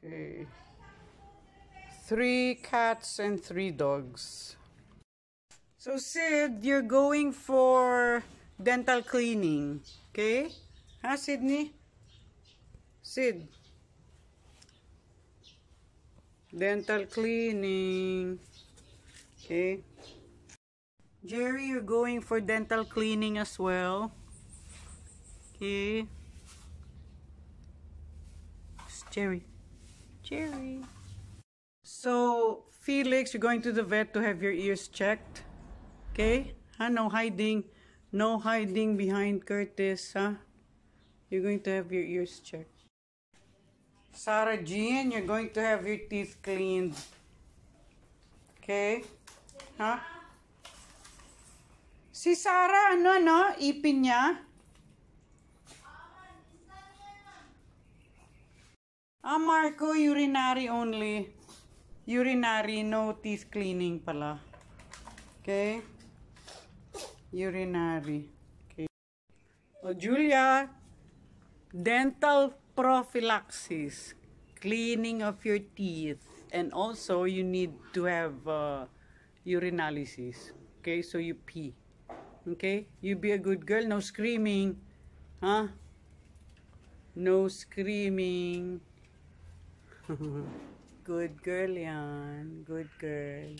Okay. Three cats and three dogs. So Sid, you're going for dental cleaning. Okay? Huh, Sydney? Sid. Dental cleaning. Okay. Gerry, you're going for dental cleaning as well. Okay. It's Gerry. Jerry. So, Felix, you're going to the vet to have your ears checked. Okay? Huh? No hiding. No hiding behind Curtis, huh? You're going to have your ears checked. Sarah Jean, you're going to have your teeth cleaned. Okay? Huh? Si Sarah, ano, ano? Ipin niya? Ah, Marko, urinary only. Urinary, no teeth cleaning pala. Okay? Urinary. Okay. Oh, Julia, dental prophylaxis, cleaning of your teeth, and also you need to have uh, urinalysis. Okay, so you pee. Okay, you be a good girl, no screaming. Huh? No screaming. good girl yan. Good girl.